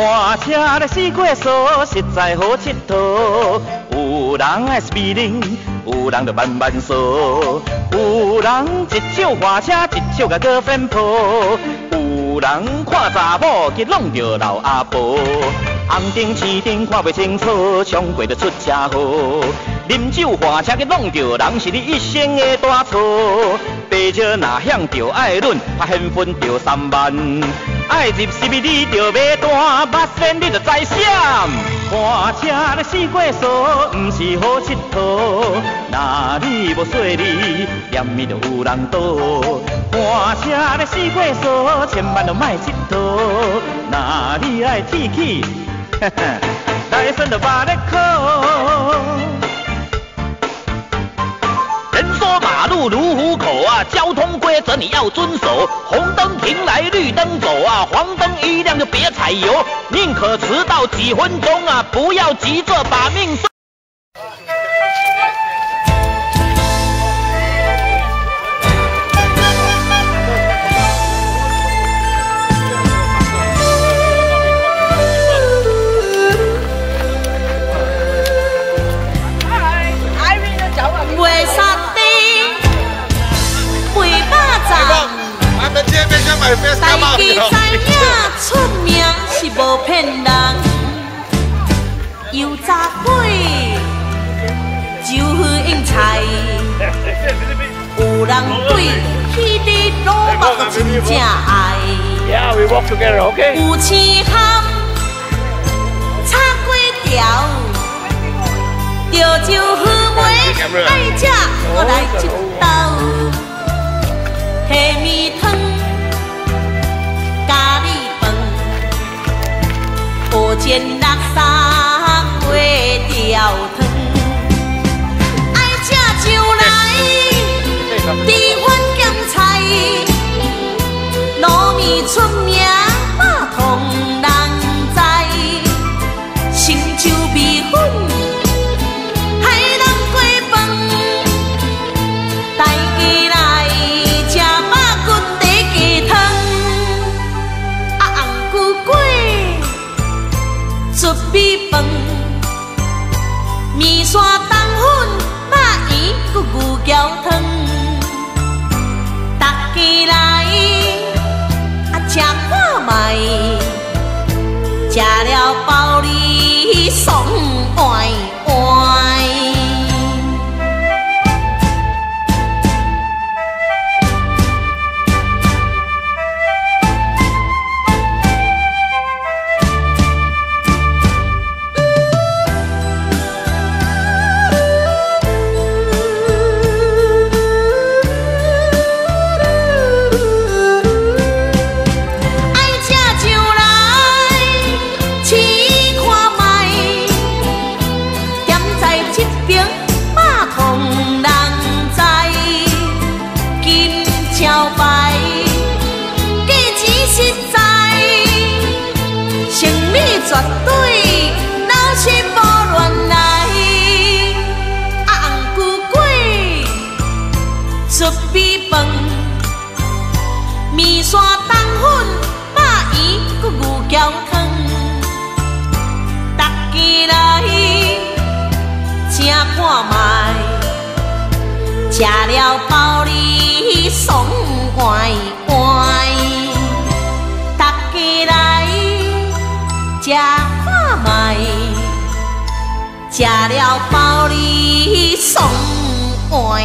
开车来四过所，实在好佚佗。有人爱美玲，有人就慢慢说。有人一手花车，一手甲高分抱。有人看查某，去弄着老阿婆。红灯青灯看袂清楚，冲过就出车祸。啉酒花车去弄着人，是你一生的大错。白石若响着爱论，拍现分着三万。爱入 CBD 就买单，目屎你就知闪。开车咧四过数，毋是好佚佗。若你无细腻，念伊就有人躲。开车咧四过数，千万就莫佚佗。若你爱铁气，来算就把咧考。交通规则你要遵守。红灯停来，绿灯走啊，黄灯一亮就别踩油。宁可迟到几分钟啊，不要急着把命送送。代志知影出名是无骗人，油炸鬼就去应菜，有人对彼个老目真正爱，有痴汉插过条，着就好梅爱食，我来一道，腰疼浇汤，大家来请看卖，吃了饱你爽快快，大家来吃看卖，吃了饱你爽快。